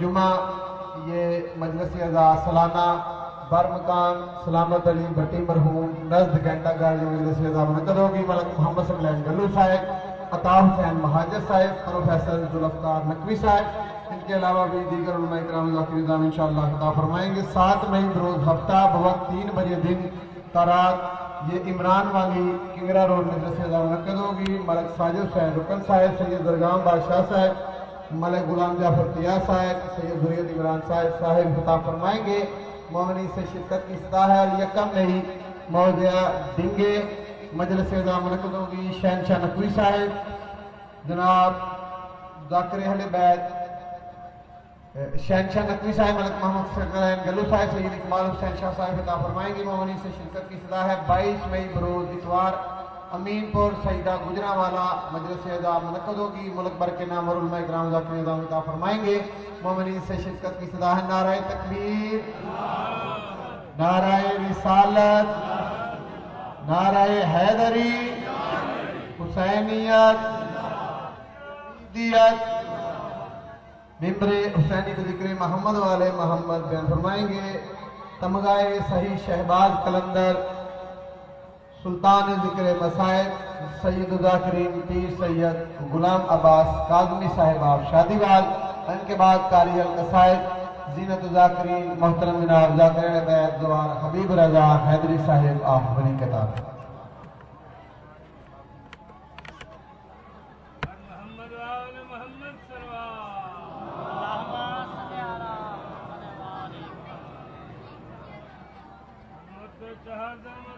جمعہ، یہ مجلس اعضا سالانہ، برمکان، سلامت علی بٹی مرحوم، نزد گھنٹہ گھر جو مجلس اعضا منعقد ہوگی ملک محمد صلی اللہ علیہ گلو صاحب عطا حسین مہاجر صاحب، پروفیسر ذوالفقار نقوی صاحب، ان کے علاوہ بھی دیگر علماء اکرام ذاکر نظام انشاءاللہ خطا فرمائیں گے۔ سات مئی بروز ہفتہ بوقت تین بجے دن تارات، یہ عمران والی کنگرا روڈ مدرسے اعضا منعقد ہوگی، ملک ساجد صاحب رکن صاحب، سید درگام بادشاہ صاحب ملک غلام جعفر طیار صاحب، سید ذریعت عمران صاحب صاحب خطاب فرمائیں گے۔ مومنی سے شرکت کی صدا ہے اور یکم نہیں۔ موضع ڈنگے مجلس اعضا منعقد ہوگی شہنشاہ نقوی صاحب۔ جناب ذاکر اہل بیت، شہنشاہ نقوی صاحب، ملک محمد سرکرین گلو صاحب، سید اکمال حسین شاہ صاحب خطاب فرمائیں گے۔ مومنی سے شرکت کی صدا ہے، بائیس مئی بروز اتوار۔ امین پور سیدہ گجرا والا مجلس اعضا منعقد ہوگی۔ ملک بھر کے نام اور علماء اکرام ذاکر نظام خطاب فرمائیں گے۔ مومنین سے شرکت کی صدا ہے۔ نعرہ تکبیر۔ نعرہ رسالت۔ نعرہ حیدری۔ حسینیت۔ دیت ممبر حسینی کے ذکر محمد والے محمد بیان فرمائیں گے۔ تمغائے صحیح شہباز کلندر۔ سلطان ذکر مسائد سید ذاکرین پیر سید غلام عباس کاظمی صاحب، آپ شادی وال ان کے بعد کاری القصائد، زینت ذاکرین محترم جناب ذاکرین بیت دوار حبیب رضا حیدری صاحب، آپ بنی کتاب محمد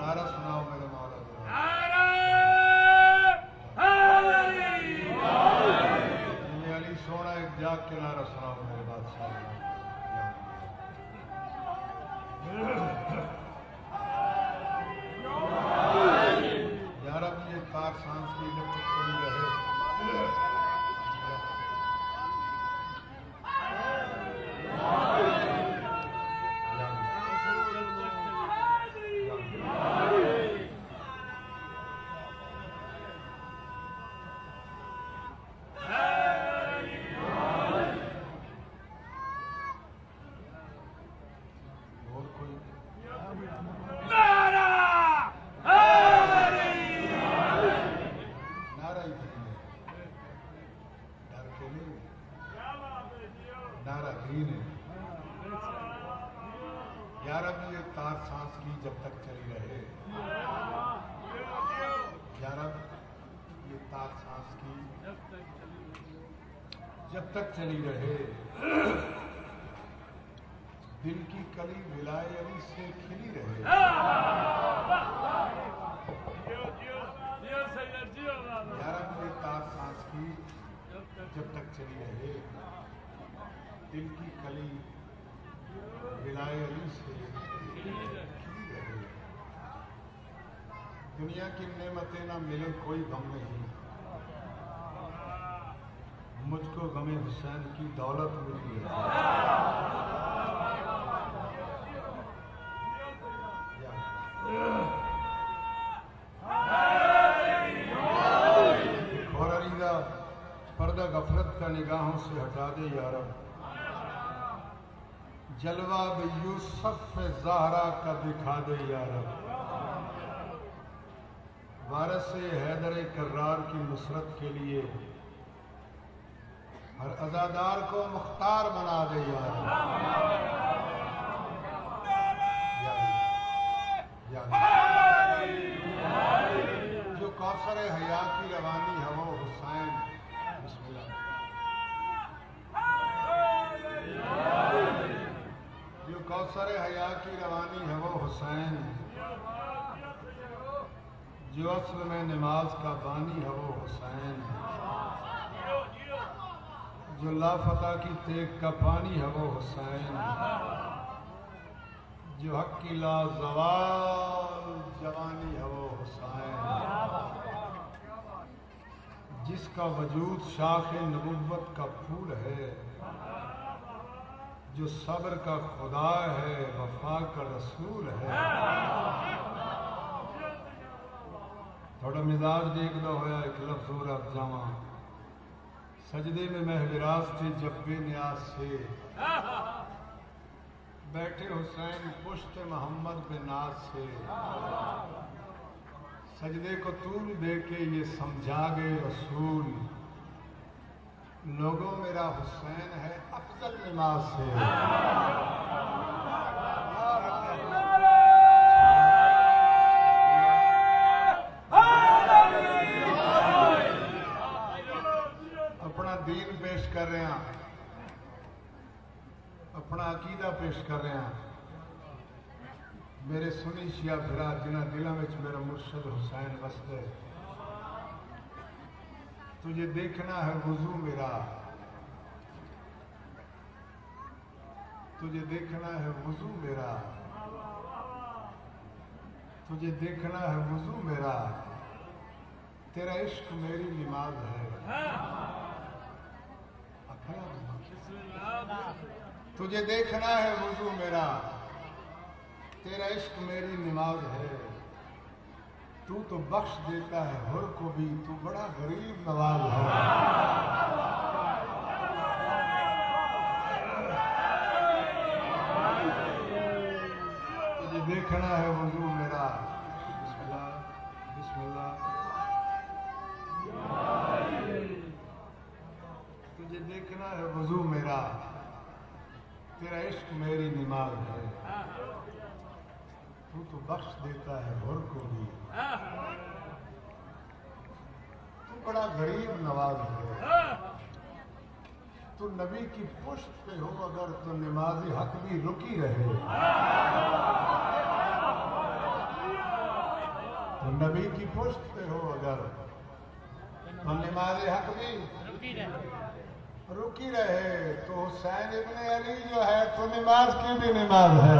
نعرہ سناؤ میرے مولا جناب نعرہ حیدری جی علی سونا ایک جاگ کے نعرہ سناؤ میرے بادشاہ یار اب یہ تار سانس کی جب تک چلی رہے اور کوئی نعرہ حیدری نعرہ ہی نہیں ہے ڈر کے نہیں نعرہ ہی نہیں یار اب یہ تار سانس کی جب تک چلی رہے یار اب یہ تار سانس کی جب چلی رہے۔ دل کی کلی ولائے علی سے کھلی رہے۔ جیو جیو یار اب یہ تار سانس کی جب تک چلی رہے۔ دل کی کلی ولائے علی سے کھلی رہے۔ دنیا کی نعمتیں نہ ملے، کوئی غم نہیں۔ کو غم حسین کی دولت ملی ہے۔ پردہ غفلت کا نگاہوں سے ہٹا دے یارب جلوہ بھی یوسف زہرا کا دکھا دے یارب وارث حیدر کرار کی نصرت کے لیے ہر ازادار کو مختار بنا دے یا جو کوثر حیا کی روانی ہے وہ حسین۔ بسم اللہ۔ جو کوثر حیا کی روانی ہے وہ حسین۔ جو اصل میں نماز کا بانی ہے وہ حسین۔ جو لافتہ کی تیگ کا پانی ہے وہ حسین۔ جو حق کی لا زوال جوانی ہے وہ حسین۔ جس کا وجود شاخ نبوت کا پھول ہے، جو صبر کا خدا ہے، وفا کا رسول ہے۔ تھوڑا مزاج دیکھ دو ہوا ایک لفظ اور اب جاواں۔ سجدے میں محوراز تھے جب بے نیاز سے بیٹھے حسین پشت محمد بن ناز سے سجدے کو طول دے کے یہ سمجھا گے رسول۔ لوگوں میرا حسین ہے، افضل نماز سے۔ کر رہے ہیں۔ اپنا عقیدہ پیش کر رہے ہیں۔ میرے سنی شیعہ بھرا جنہ دلوں میں میرا مرشد حسین بستے تجھے دیکھنا ہے وضو میرا۔ تجھے دیکھنا ہے وضو میرا۔ تجھے دیکھنا ہے وضو میرا۔ تیرا عشق میری نماز ہے۔ اکھڑا نماز۔ تجھے دیکھنا ہے وضو میرا، تیرا عشق میری نماز ہے۔ تو تو بخش دیتا ہے، ہر کو بھی تو بڑا غریب نواز ہے۔ تجھے دیکھنا ہے وضو میرا۔ بسم اللہ بسم اللہ۔ تجھے دیکھنا ہے، وضو میرا تیرا عشق میری نماز ہے۔ تو تو بخش دیتا ہے ہر کو بھی۔ تو بڑا غریب نواز ہے۔ تو نبی کی پشت پہ ہو اگر تو نمازی حق بھی رکی رہے۔ تو نبی کی پشت پہ ہو اگر تو نماز حق بھی رکی رہے۔ رکی رہے تو حسین ابن علی جو ہے تو نماز کی بھی نماز ہے۔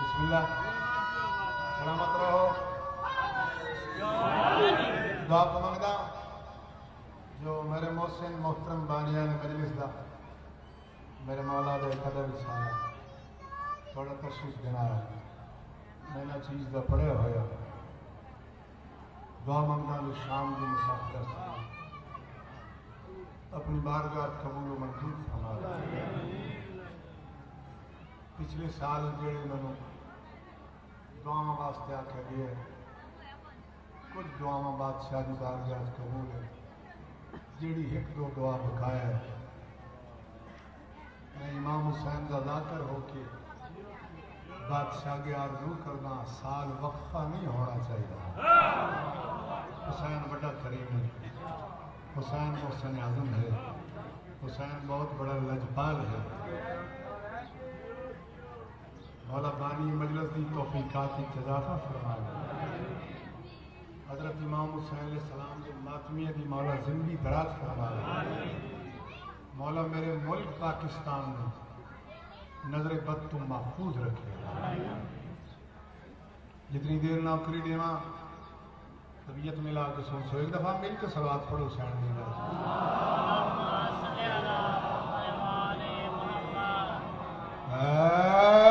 بسم اللہ۔ بسم سلامت رہو۔ دعا کو جو میرے محسن محترم بانیان مجلس دا، میرے مولا دے قدر سارا تھوڑا تشریف دینا۔ ہے میں نہ چیز دا پڑھیا ہویا دعا منگنا جو شام دی مسافر اپنی بارگاہ قبول و منظور فرما پچھلے سال جڑے مینوں دعاواں واسطے آکھیا گیا ہے کچھ دعاواں بادشاہ دی بارگاہ قبول ہے، جیڑی ایک دو دعا بقایا ہے۔ میں امام حسین کا ذاکر ہو کے بادشاہ کے آرزو کرنا، سال وقفہ نہیں ہونا چاہیے۔ حسین بڑا کریم ہے۔ حسین محسن اعظم ہے۔ حسین بہت بڑا لجپال ہے۔ مولا بانی مجلس کی توفیقات کی اضافہ فرمائے۔ حضرت امام حسین علیہ السلام کے ماتمیہ دی مولا زندگی دراز فرمائے۔ مولا میرے ملک پاکستان میں نظر بد تو محفوظ رکھے۔ جتنی دیر نوکری دیواں طبیعت ملا کے سن سو ایک دفعہ مل کے سلوات پڑھو دی ناز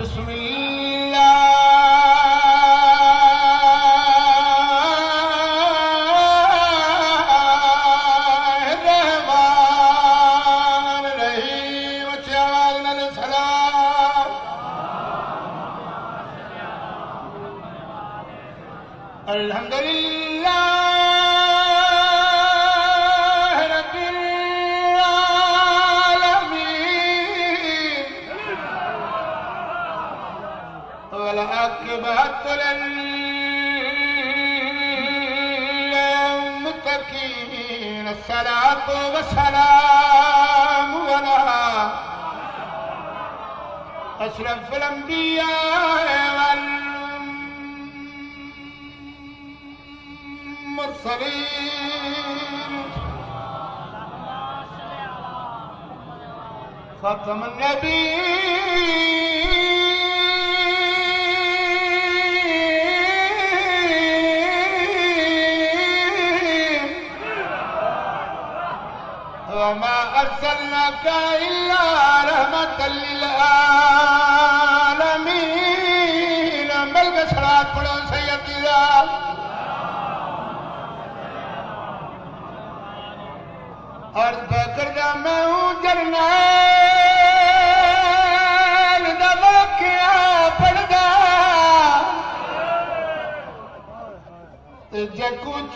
بسم الله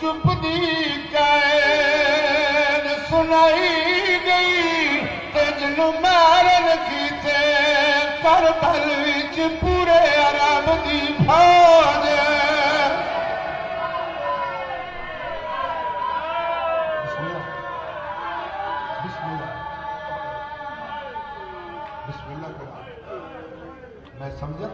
جکو چپ دی قید سنائی گئی تے جنو مارن کیتے کربل وچ پورے عرب دی فوج بسم اللہ بسم اللہ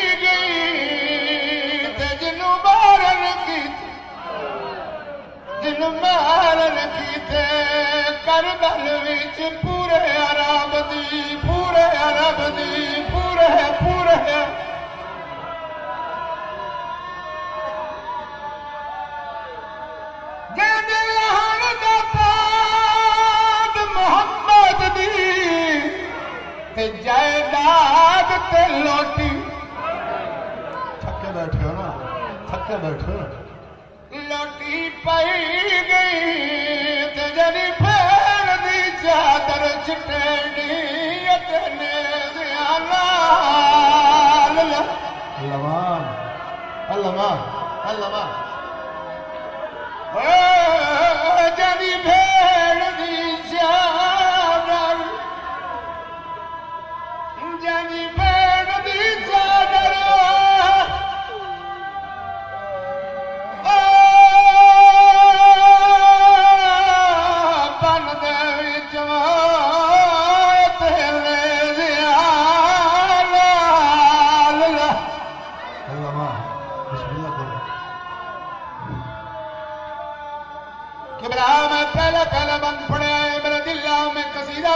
جن مارن کیتے کربل وچ پورے عرب دی پورے عرب دی پورے پورے جن لہن دا پاد محمد دی تے جائیداد تے لوٹی تھکے بیٹھے ہو نا تھکے بیٹھے ہو لوٹی پئی گئی تے جنی پھیر دی چادر چٹیڑی اتے نیزیاں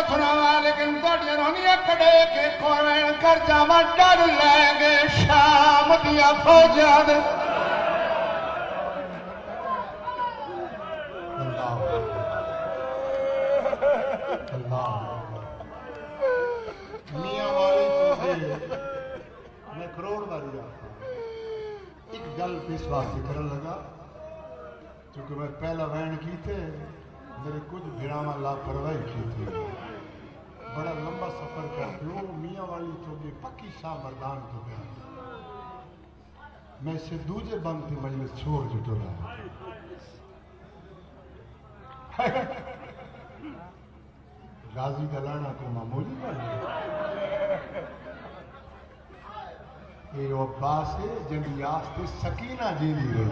سناوا لیکن تھوڑی رونیاں کڈے کے کوین کر جاواں ڈر لے گے شام دیا فوجاں دے میاں والی میں کروڑ باری آتا ایک گل اس واسطے کرن لگا کیونکہ میں پہلا وین کی تھے میرے کچھ بھراواں لاپرواہی کی تھی بڑا لمبا سفر کرتے ہو میاں والی تو بھی پکی شاہ مردان تو گیا میں سے دوجے بند تھی مجلس چھوڑ جٹو رہا غازی دلانا کو معمولی بن یہ عباس ہے جن یاستے سکینہ جیلی رہی۔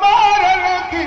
مارن کی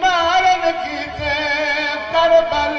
مارن کی تے کربل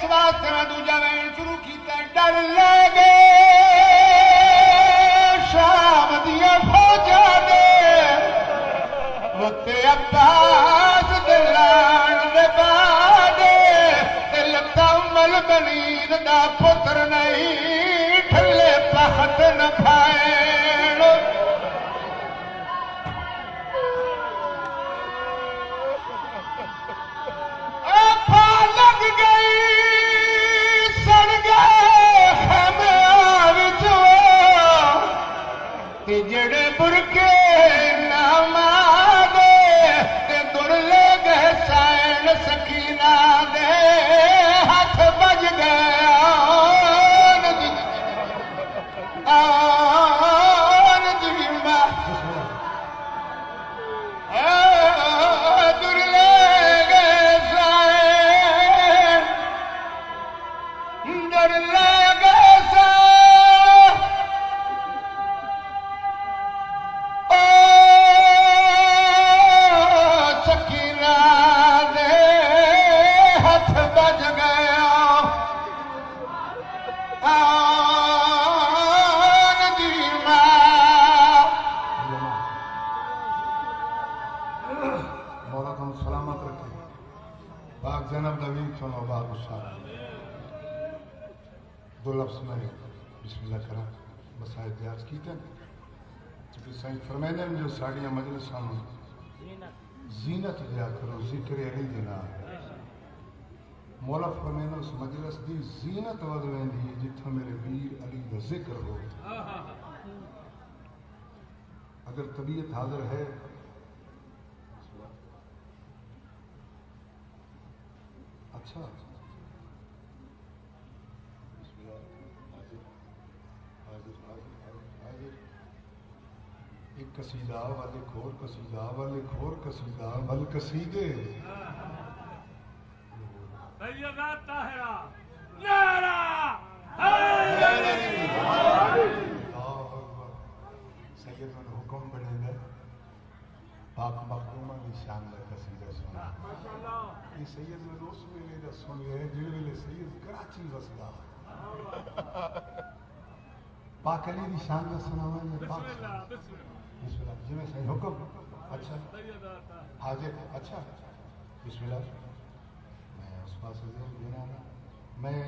واسطے میں دوجا وین شروع کیتا ہے ڈر لے گے شام دیا فوجا دے وتے عباس دلان دے باڈے تے لتا مل بنین دا پتر نہیں ٹھلے پخت نہ دی زینت ود ویندی جتھا میرے ویر علی دا ذکر ہو۔ اگر طبیعت حاضر ہے۔ اچھا۔ ایک قصیدہ والے کھور، قصیدہ والے کھور، قصیدہ ول قصیدے۔ سیدہ طاہرہ سید من حکم بنے گا پاک مخدومہ کی شان کا قصیدہ سنا یہ سید اس ویلے دا سن گئے جڑ ویلے سید کراچی وسدا پاک علی دی شان کا سناواں یا پاک بسم اللہ جی میں صحیح حکم اچھا حاضر اچھا بسم اللہ میں اس پاس سے دینا نا میں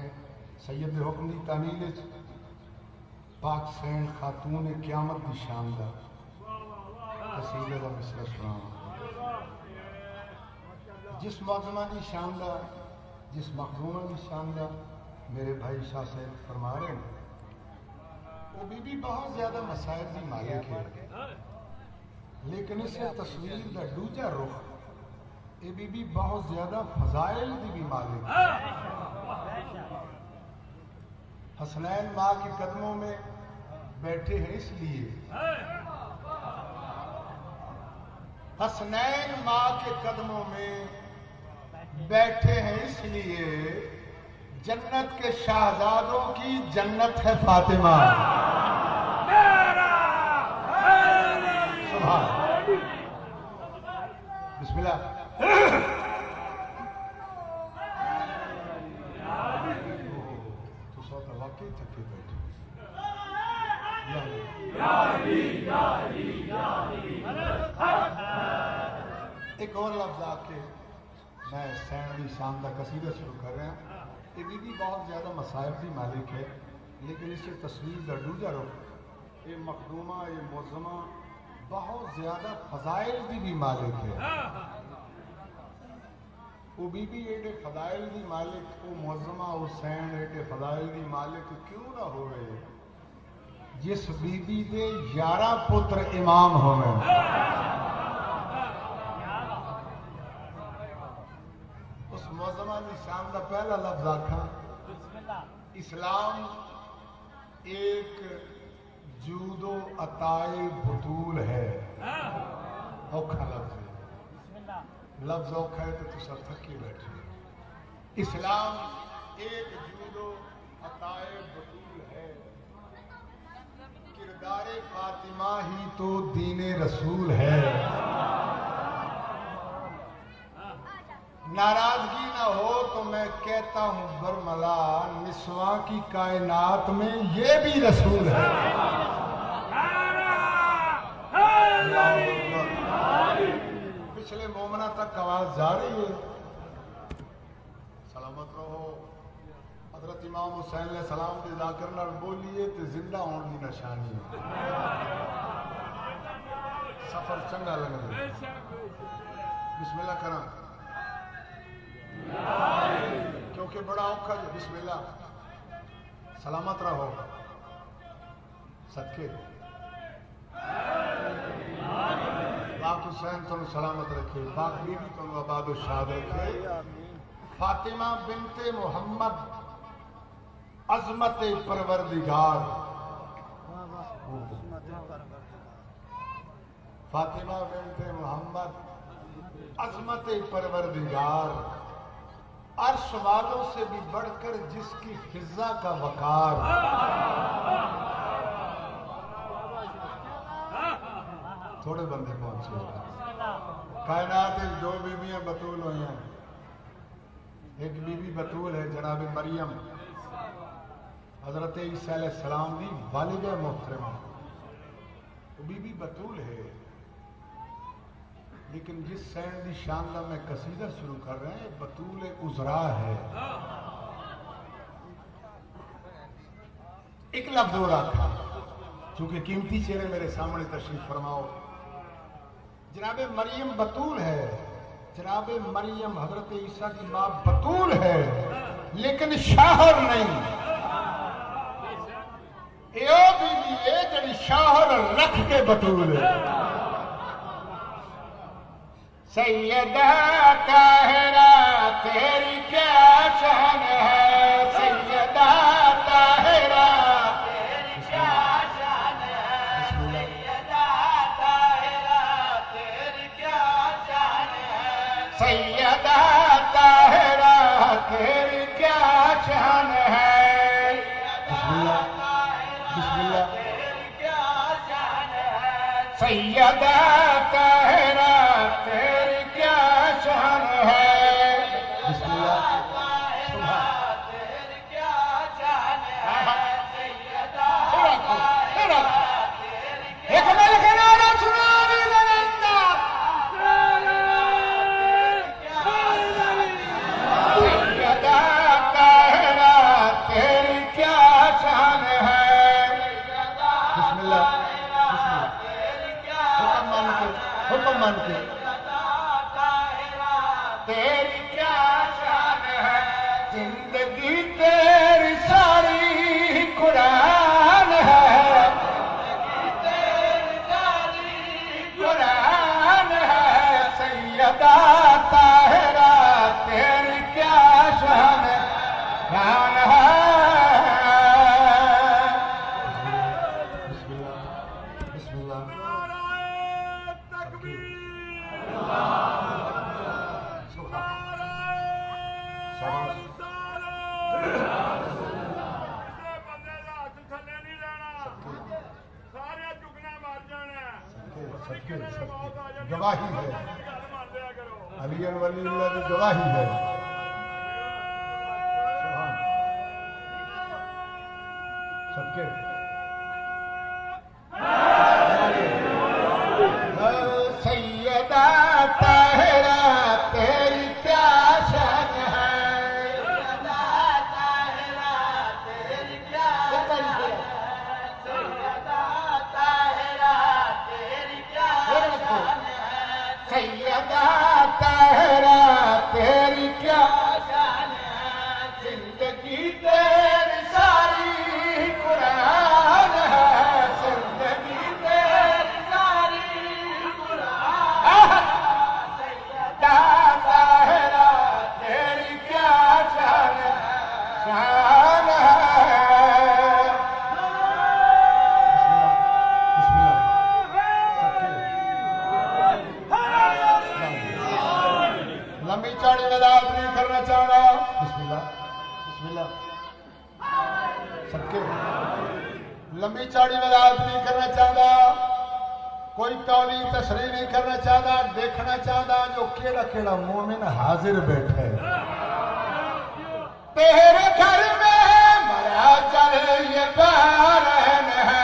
سید دے حکم دی تعمیل پاک سین خاتون قیامت دی شان دا قصیدے دا مصرع سناواں جس معظمہ دی شان دا، جس مخدومہ دی شان دا میرے بھائی شاہ صاحب فرما رہے ہیں، وہ بی بی بہت زیادہ مسائل دی مالک ہے لیکن اسے تصویر دا دوجا رخ یہ بی بی بہت زیادہ فضائل دی بھی مالک ہے حسنین ماں کے قدموں میں بیٹھے ہیں اس لیے۔ حسنین ماں کے قدموں میں بیٹھے ہیں اس لیے جنت کے شہزادوں کی جنت ہے فاطمہ۔ سبحان بسم اللہ تو سوتا تھکے بیٹھے ایک اور لفظ آ کے میں سینوی شام کا قصیدہ شروع کر رہا ہوں۔ یہ بی بی بہت زیادہ مسائب کی مالک ہے، لیکن اس سے تصویر دا دوجا رخ یہ مخدومہ، یہ موزمہ بہت زیادہ فضائل کی بھی مالک ہے۔ وہ بی بی ایڈے فضائل دی مالک، وہ موزمہ حسین ایڈے فضائل دی مالک کیوں نہ ہوئے؟ جس بی بی دے یارہ پتر امام ہوئے۔ اس موزمہ دی شام کا پہلا لفظ آکھا، اسلام ایک جود و عطائے بطول ہے۔ اوکھا لفظ۔ ہے لفظ اوکھا ہے تو سب تھکی بیٹھے اسلام ایک جود و عطائے بطول ہے۔ کردار فاطمہ ہی تو دین رسول ہے۔ ناراضگی نہ ہو تو میں کہتا ہوں برملا نسواں کی کائنات میں یہ بھی رسول ہے۔ پچھلے مومنا تک آواز جا رہی ہے۔ سلامت رہو۔ حضرت امام حسین علیہ السلام کے ذاکر نال بولیے تو زندہ ہون کی نشانی ہے۔ سفر چنگا لگ رہا بسم اللہ کرا کیونکہ بڑا اوکھا جو بسم اللہ۔ سلامت رہو۔ صدقے۔ باپ حسین تم سلامت رکھے باپ بی بی تم آباد و شاد رکھے۔ فاطمہ بنت محمد عظمت پروردگار۔ فاطمہ بنت محمد عظمت پروردگار۔ عرش والوں سے بھی بڑھ کر جس کی فضا کا وقار۔ تھوڑے بندے پہنچے کائنات دو بیویاں بطول ہوئی ہیں۔ ایک بیوی بطول ہے جناب مریم۔ حضرت عیسیٰ علیہ السلام دی والدہ محترمہ۔ وہ بی بی بطول ہے لیکن جس سین دی شاندہ میں قصیدہ شروع کر رہے ہیں بطول ازرا ہے۔ ایک لفظ اور رکھا چونکہ قیمتی چہرے میرے سامنے تشریف فرماؤ۔ جناب مریم بطول ہے۔ جناب مریم حضرت عیسیٰ کی ماں بطول ہے۔ لیکن شاہر نہیں۔ اے او بی بی اے جڑی شاہر رکھ کے بطول ہے۔ سیدہ طاہرہ تیری کیا شان ہے؟ سیدہ طاہرہ شان ہے سب کے لمبی چاڑی وضاحت نہیں کرنا چاہتا، کوئی تولی تشریح نہیں کرنا چاہتا، دیکھنا چاہتا جو کیڑا کیڑا مومن حاضر بیٹھے۔ تیرے گھر میں مرا چلے یہ بارن ہے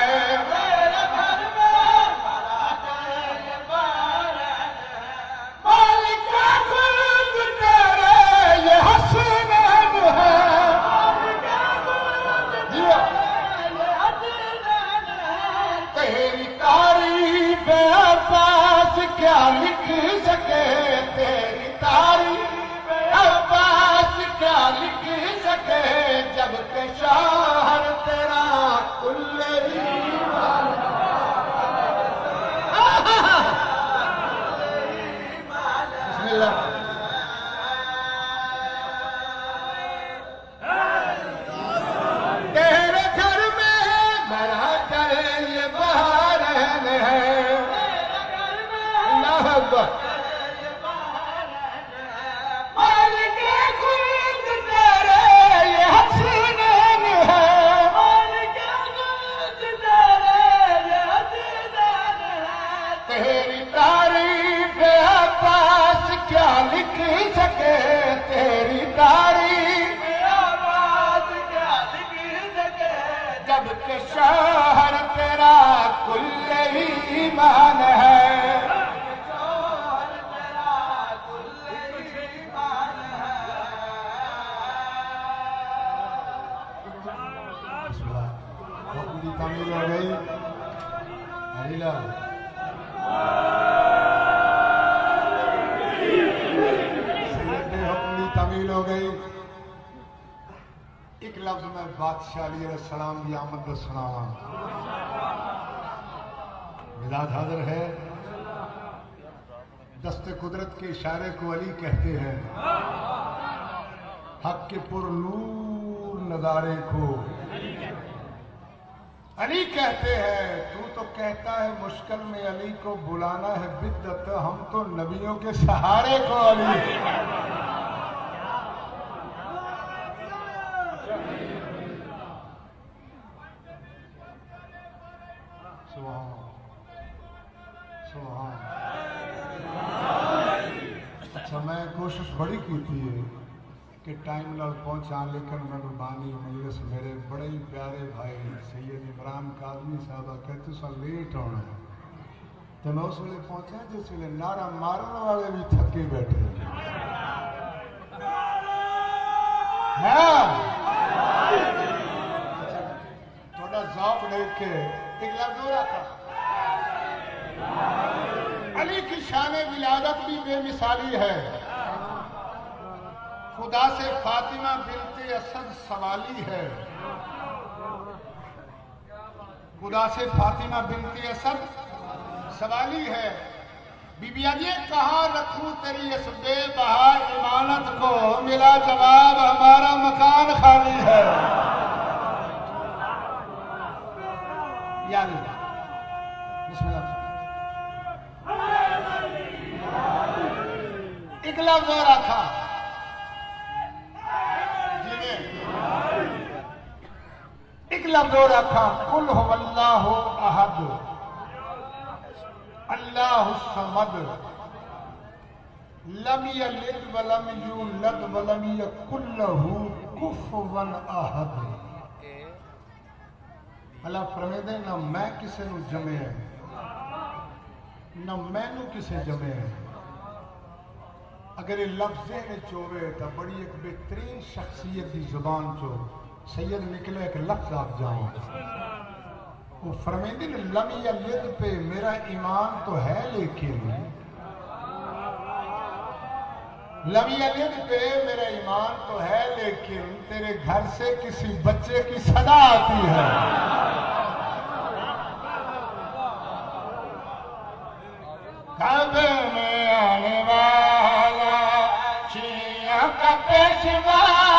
جبکہ شہر تیرا کل ایمان ہے۔ لفظ میں بادشاہ علیہ السلام کی آمد کو سناوا حاضر ہے؟ دست قدرت کے اشارے کو علی کہتے ہیں۔ حق کے پر نور نظارے کو علی کہتے ہیں۔ تو تو کہتا ہے مشکل میں علی کو بلانا ہے بدت، ہم تو نبیوں کے سہارے کو علی سبحان سبحان اچھا میں کوشش بڑی کی تھی کہ ٹائم نال پہنچا، لیکن مہربانی مجلس میرے بڑے ہی پیارے بھائی سید عمران کاظمی صاحب کہتے سا لیٹ ہونا ہے۔ تو میں اس ویلے پہنچا جس ویلے نعرہ مارن والے بھی تھکے بیٹھے ہاں۔ تھوڑا ذوق دیکھ کے ایک لفظ ہو رہا تھا علی کی شان ولادت بھی بے مثالی ہے۔ خدا سے فاطمہ بنت اسد سوالی ہے۔ خدا سے فاطمہ بنت اسد سوالی ہے۔ بی بی یہ کہاں رکھوں تیری اس بے بہار امانت کو؟ ملا جواب ہمارا مکان خالی ہے۔ یا اللہ بسم اللہ۔ ایک لفظ اور رکھا جی نے ایک لفظ اور رکھا کل ہو اللہ احد۔ اللہ الصمد۔ لم یلد ولم یولد ولم یکن له کفوا احد۔ اللہ فرمے دے نہ میں کسے نو جمے ہے، نہ میں نو کسے جمے ہے۔ اگر یہ لفظ نے چوے تو بڑی ایک بہترین شخصیت کی زبان چو سید نکلے ایک لفظ آپ جاؤں وہ فرمیندے نے لمی یا پہ میرا ایمان تو ہے لیکن۔ لمی یا لد پہ میرا ایمان تو ہے لیکن تیرے گھر سے کسی بچے کی صدا آتی ہے۔ کعبے میں آنے والا شیعہ کا پیشوا۔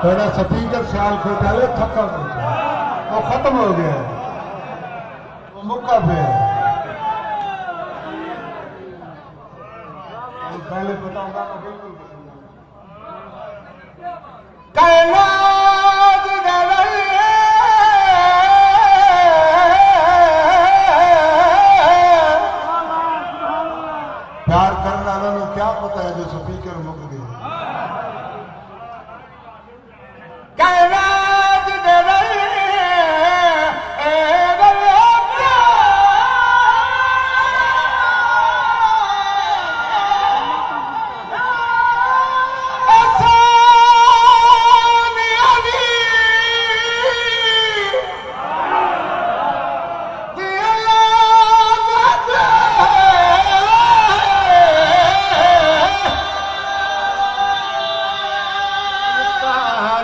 تھوڑا سپیکر سیال کو لے تھکا وہ ختم ہو گیا۔ ہے وہ مکہ پہ۔ ہے پہلے بتاؤں گا میں بالکل پسند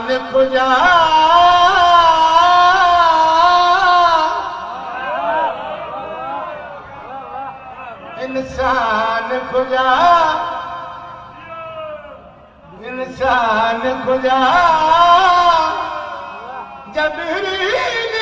خجا انسان خجا انسان خجا جب دربار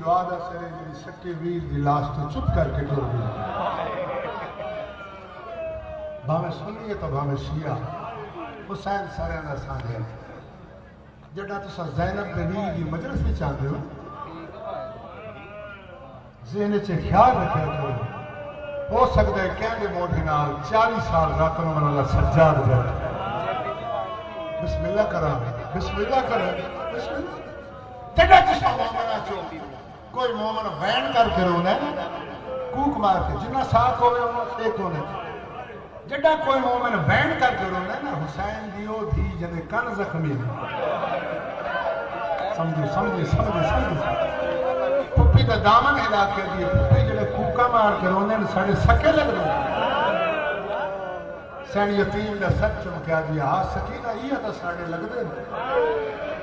دعا دا سرے جی سکے ویر دی لاش تو چپ کر کے ٹر گئی۔ بھاوے سنیے تو بھاوے شیعہ، حسین سارے دا سانجے جڑا تسا زینب دے دی مجلس میں چاہتے ہو، ذہن چ خیال رکھا کرو۔ ہو سکتا ہے کہنے موڈی نال چالیس سال رات نو منالا سجاد بیٹھ بسم اللہ کرا بسم اللہ کرا بسم اللہ۔ جڑا تسا مومنا چو کوئی مومن وین کر کے رونا ہے کوک مار کے جنہ ساتھ ہوئے انہوں سے کونے جڑا کوئی مومن وین کر کے رونا ہے نا حسین دیو تھی جنے کن زخمی ہے سمجھو سمجھو سمجھو سمجھو پپی دا دامن ہلا کے دیے پپی جڑے کوکا مار کے رونے نے ساڑے سکے لگ رہے ہیں سین یتیم نے سچ چمکیا دیا آ سکینہ یہ تو ساڑے لگ دے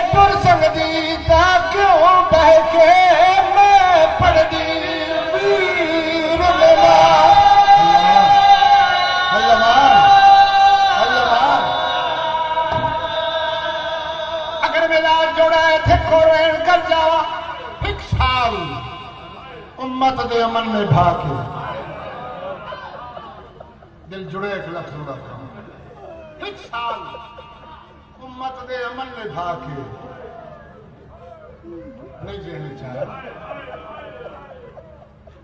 جے ٹر سنگ دی تا کیوں بہ کے میں پڑھ دی ویر میرا اگر میرا جوڑا ہے تھے کورین کر جاوا ایک سال امت دے امن میں بھا امت دے امن میں بھا کے نہیں جہنے چاہے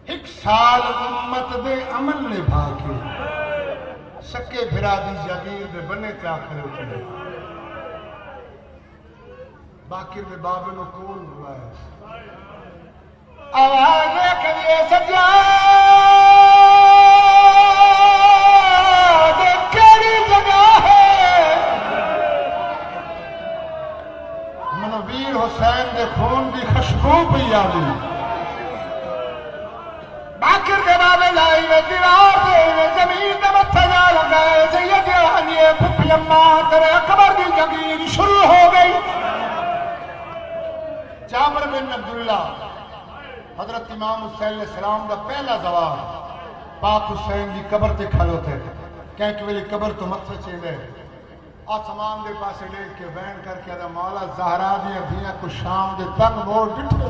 ایک سال امت دے امن میں بھا کے سکے بھرا دی جاگیر دے بنے تے آخر اٹھے باقر دے بابے نو کول ہوا ہے آواز کریے سجا حسین دے خون دی خوشبو پی آوی. باقر دے بابے لائی میں دیوار دے میں زمین دے متھا جا لگائے سید روحانی پھپی اماں تیرے اکبر دی جگیر شروع ہو گئی. جابر بن عبداللہ، حضرت امام حسین علیہ السلام دا پہلا زوال. پاک حسین دی قبر تے کھلو تھے کہنک ویلی قبر تو متھے چیلے آسمان دے پاسے دیکھ کے وین کر کے دا مولا، زہرا دیا دیا کو شام دے تنگ موڑ ڈٹھے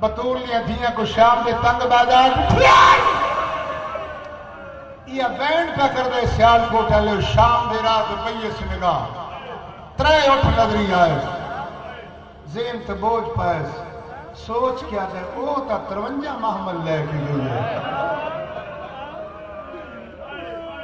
بطول دیا دیا کو شام دے تنگ بازار ڈٹھے یہ وین پہ کر دے سیال کو ٹھلے شام دے رات پئیے سے نگاہ۔ ترے اٹھ نظری آئے۔ ذہن تے بوجھ سوچ کیا دے او تا ترونجا محمل لے کے گئی ہے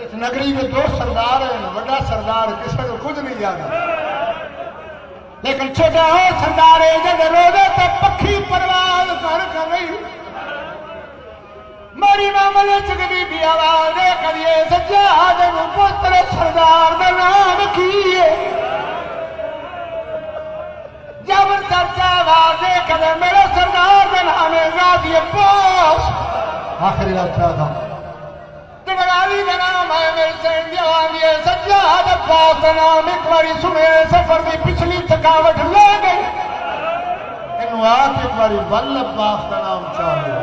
اس نگری میں دو سردار ہیں، بڑا سردار، کسی کو کچھ نہیں یاد۔ لیکن چھوٹا ہو سردارے جب روزے تو پکھی پرواز کر کر نہیں ماری معاملے چکتی بھی آواز کریے سجاد پتر سردار دا نام کیے جب چرچا آواز کرے میرے سردار دا نام ہے، راضی پاس۔ آخری رات کیا تھا۔ تمہاری کا نام ہے میرے سین جوان یہ سجاد پاس دا نام ایک باری سنے، سفر کی پچھلی تھکاوٹ لے گئی انہوں آکے ایک باری بلب باخ کا نام چاہے۔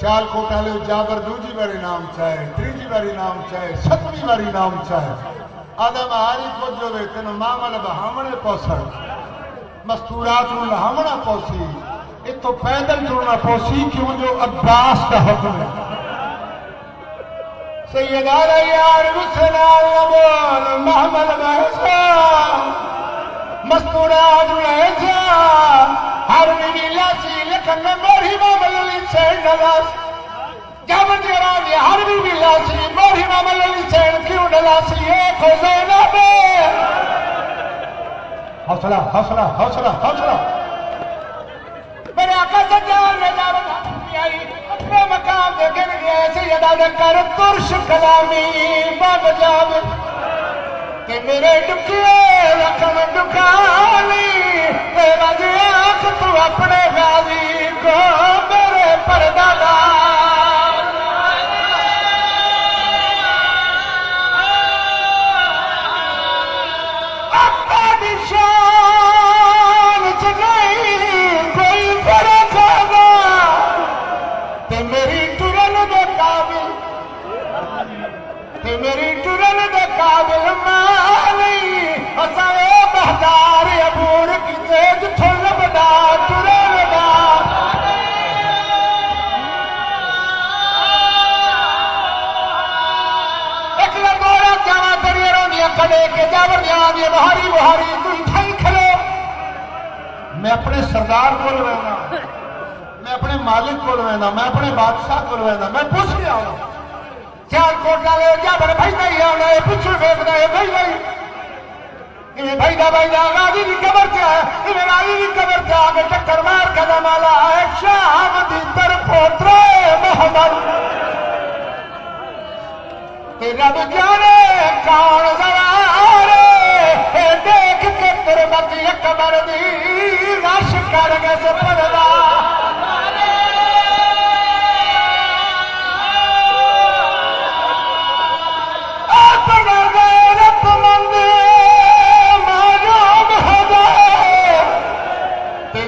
سیال کو ٹہلے جابر دوجی باری نام چاہے، تریجی باری نام چاہے، ستویں باری نام چاہے۔ آدم آری کو جو وے تینو مامل بہامنے پوسر مستورات نو لہامنا پوسی۔ اتو پیدل جڑنا پوسی، کیوں جو عباس کا حکم ہے۔ سید علی یار مسنال نبول محمد بحسا مستورات رہجا ہر میری لاسی لکھن موری مامل لسین نلاس جب جرا دی ہر میری لاسی موری مامل لسین کیوں نلاسی ایک ہو زینب۔ حوصلہ حوصلہ حوصلہ حوصلہ۔ اپنے غازی کو میرے پردہ شان کھڑے کے جاور بہاری بہاری تو تھئی کھلو۔ میں اپنے سردار کو رہنا میں اپنے مالک کو رہنا میں اپنے بادشاہ کو رہنا میں پوچھ لیا ہوں۔ چار کوٹ والے جابر بھائی نہیں آنا ہے؟ پچھو دیکھنا ہے۔ بھائی نہیں۔ یہ بھائی دا بھائی دا غازی کی قبر سے ہے؟ یہ غازی کی قبر سے آگے ٹکر مار قدم والا ہے۔ شام دی در پوترے محمد۔ تیرا تو جانے کون اے دیکھ کے تربت اکبر دی رش کر گئے سے پڑھا اپنا غیرت مند معلوم ہو جائے تے